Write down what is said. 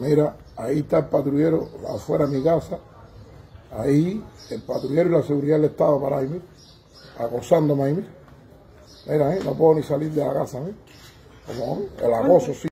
Mira, ahí está el patrullero afuera de mi casa. Ahí el patrullero y la seguridad del Estado para ahí, acosándome ahí, mira. Mira, ¿eh? no puedo ni salir de la casa, mira. El acoso, sí.